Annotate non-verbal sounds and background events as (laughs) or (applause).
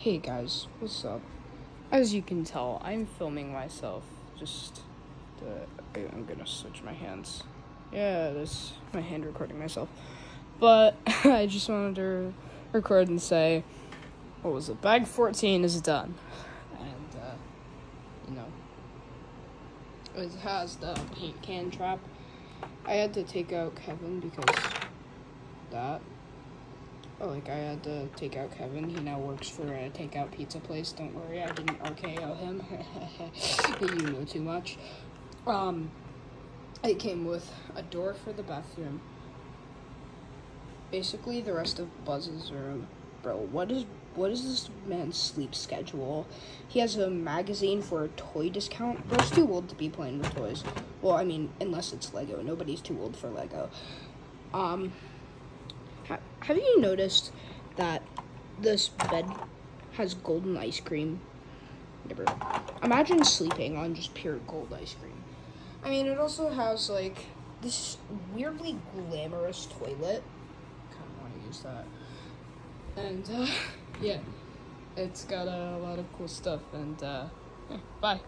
Hey guys, what's up? As you can tell, I'm filming myself. Just, the, I'm gonna switch my hands. Yeah, this my hand recording myself. But (laughs) I just wanted to record and say, what was it? Bag 14 is done, and uh, you know, it has the paint can trap. I had to take out Kevin because that. Oh, like I had to take out Kevin. He now works for a takeout pizza place. Don't worry, I didn't RKO him. (laughs) you know too much. Um, it came with a door for the bathroom. Basically, the rest of Buzz's room. Bro, what is what is this man's sleep schedule? He has a magazine for a toy discount. Bro's too old to be playing with toys. Well, I mean, unless it's Lego. Nobody's too old for Lego. Um, have you noticed that this bed has golden ice cream? Never. Imagine sleeping on just pure gold ice cream. I mean, it also has like this weirdly glamorous toilet. Kind of want to use that. And uh, (laughs) yeah, it's got a lot of cool stuff. And uh, yeah, bye.